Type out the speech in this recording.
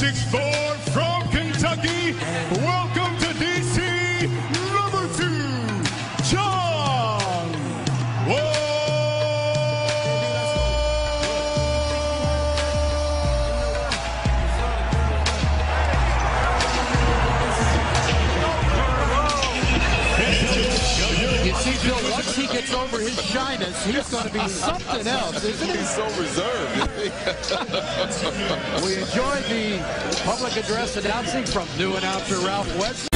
6'4 from Kentucky. Welcome to DC, number two, Bill, once he gets over his shyness, he's going to be something else, isn't he? He's so reserved. We enjoyed the public address announcing from new announcer Ralph West.